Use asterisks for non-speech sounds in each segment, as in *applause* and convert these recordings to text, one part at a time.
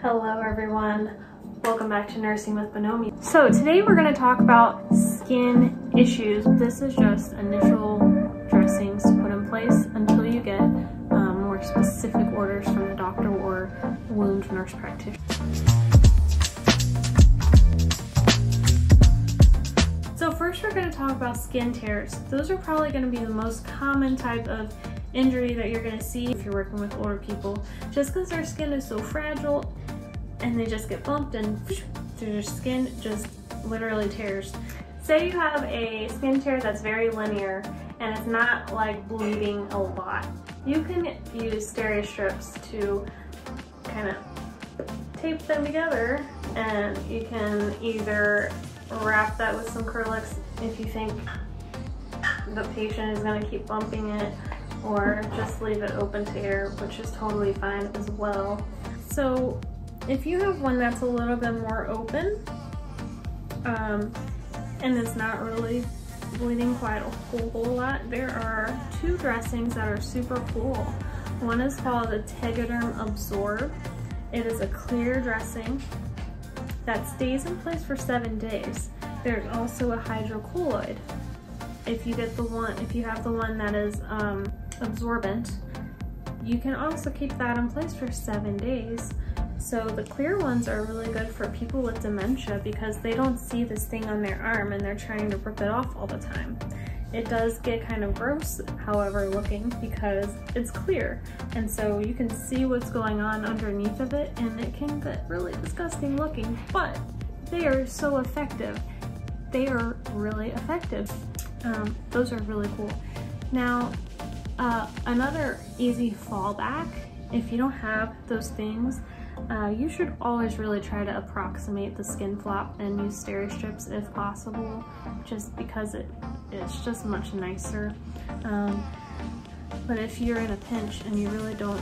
Hello everyone, welcome back to Nursing with Benomi. So today we're going to talk about skin issues. This is just initial dressings to put in place until you get um, more specific orders from the doctor or wound nurse practitioner. So first we're going to talk about skin tears. Those are probably going to be the most common type of injury that you're to see if you're working with older people just because their skin is so fragile and they just get bumped and their skin just literally tears. Say you have a skin tear that's very linear and it's not like bleeding a lot. You can use Steri-Strips to kind of tape them together and you can either wrap that with some Kerlix if you think the patient is going to keep bumping it or just leave it open to air, which is totally fine as well. So if you have one that's a little bit more open um, and it's not really bleeding quite a whole, whole lot, there are two dressings that are super cool. One is called a Tegaderm Absorb. It is a clear dressing that stays in place for seven days. There's also a hydrocolloid. If you get the one, if you have the one that is um, absorbent, you can also keep that in place for seven days. So the clear ones are really good for people with dementia because they don't see this thing on their arm and they're trying to rip it off all the time. It does get kind of gross, however, looking because it's clear. And so you can see what's going on underneath of it and it can get really disgusting looking, but they are so effective. They are really effective. Um, those are really cool. Now, uh, another easy fallback, if you don't have those things, uh, you should always really try to approximate the skin flap and use Steri-Strips if possible, just because it, it's just much nicer. Um, but if you're in a pinch and you really don't,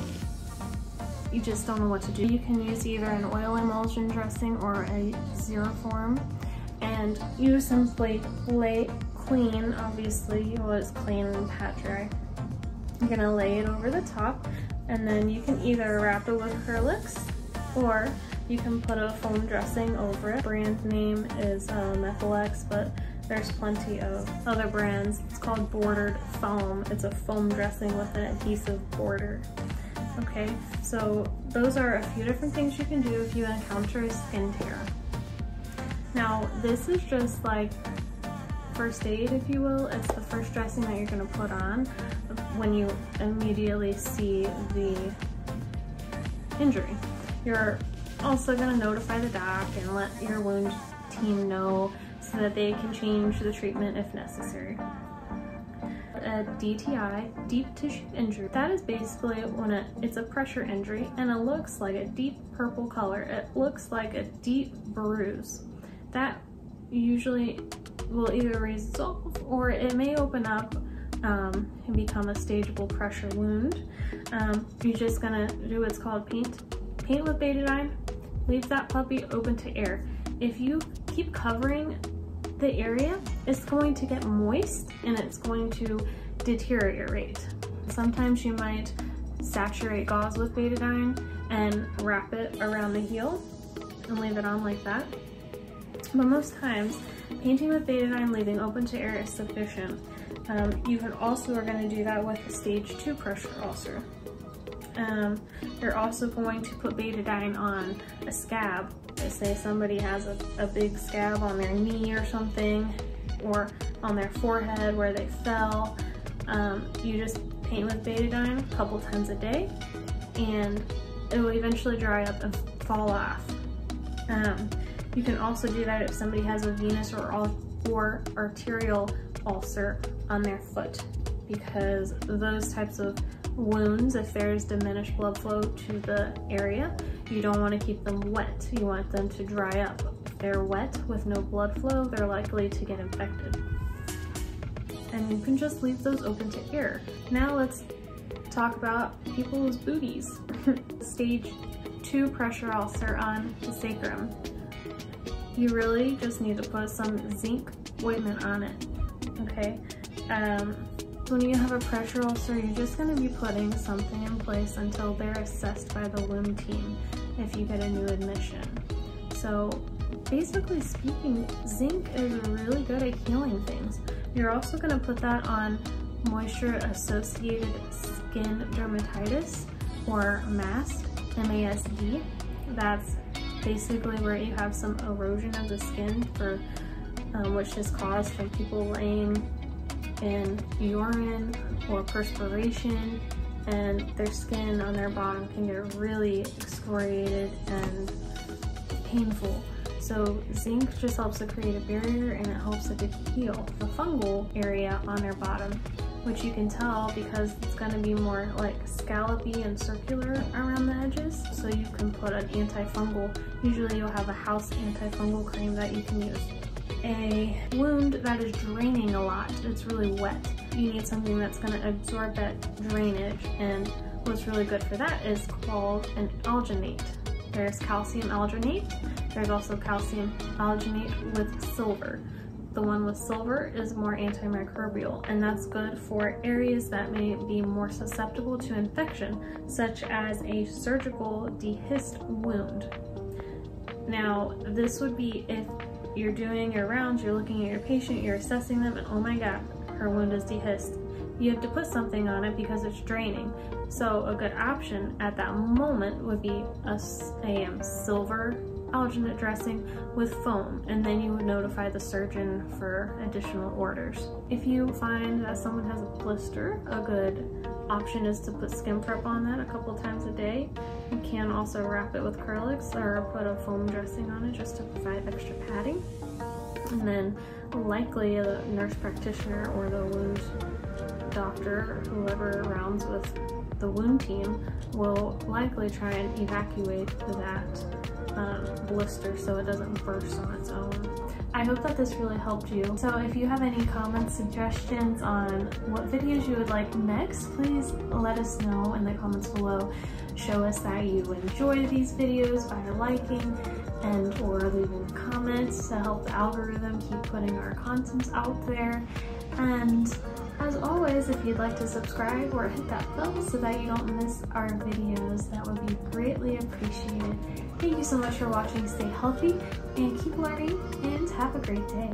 you just don't know what to do, you can use either an oil emulsion dressing or a Xeroform and you simply lay clean, obviously you always clean and pat dry you're gonna lay it over the top and then you can either wrap it with Kerlix or you can put a foam dressing over it. Brand name is uh, Mepilex, but there's plenty of other brands. It's called Bordered Foam. It's a foam dressing with an adhesive border. Okay, so those are a few different things you can do if you encounter a skin tear. Now, this is just like first aid, if you will. It's the first dressing that you're gonna put on when you immediately see the injury. You're also gonna notify the doc and let your wound team know so that they can change the treatment if necessary. A DTI, deep tissue injury, that is basically when it, it's a pressure injury and it looks like a deep purple color. It looks like a deep bruise. That usually will either resolve or it may open up um, and become a stageable pressure wound. Um, you're just gonna do what's called paint. Paint with betadine, leave that puppy open to air. If you keep covering the area, it's going to get moist and it's going to deteriorate. Sometimes you might saturate gauze with betadine and wrap it around the heel and leave it on like that. But most times, Painting with betadine leaving open to air is sufficient. Um, you can also are going to do that with a stage 2 pressure ulcer. Um, you're also going to put betadine on a scab. Let's Say somebody has a, a big scab on their knee or something, or on their forehead where they fell. Um, you just paint with betadine a couple times a day, and it will eventually dry up and fall off. Um, you can also do that if somebody has a venous or, or arterial ulcer on their foot because those types of wounds, if there's diminished blood flow to the area, you don't want to keep them wet. You want them to dry up. If they're wet with no blood flow, they're likely to get infected. And you can just leave those open to air. Now let's talk about people's booties. *laughs* Stage two pressure ulcer on the sacrum you really just need to put some zinc ointment on it, okay? Um, when you have a pressure ulcer, you're just gonna be putting something in place until they're assessed by the wound team. if you get a new admission. So basically speaking, zinc is really good at healing things. You're also gonna put that on moisture associated skin dermatitis or MASD, M-A-S-D. That's basically where you have some erosion of the skin for um, which is caused from people laying in urine or perspiration and their skin on their bottom can get really excoriated and painful. So zinc just helps to create a barrier and it helps it to heal the fungal area on their bottom, which you can tell because it's gonna be more like scallopy and circular around the edges. So you can put an antifungal, usually you'll have a house antifungal cream that you can use. A wound that is draining a lot, it's really wet. You need something that's gonna absorb that drainage and what's really good for that is called an alginate. There's calcium alginate. There's also calcium alginate with silver. The one with silver is more antimicrobial and that's good for areas that may be more susceptible to infection, such as a surgical dehisced wound. Now, this would be if you're doing your rounds, you're looking at your patient, you're assessing them, and oh my god, her wound is dehisced you have to put something on it because it's draining. So a good option at that moment would be a, a um, silver alginate dressing with foam and then you would notify the surgeon for additional orders. If you find that someone has a blister, a good option is to put skin prep on that a couple times a day. You can also wrap it with Kerlix or put a foam dressing on it just to provide extra padding. And then likely the nurse practitioner or the wound doctor, whoever rounds with the wound team, will likely try and evacuate that um, blister so it doesn't burst on its own. I hope that this really helped you. So if you have any comments, suggestions on what videos you would like next, please let us know in the comments below. Show us that you enjoy these videos by liking and or leaving comments to help the algorithm keep putting our contents out there. And as always, if you'd like to subscribe or hit that bell so that you don't miss our videos, that would be greatly appreciated. Thank you so much for watching. Stay healthy and keep learning and have a great day.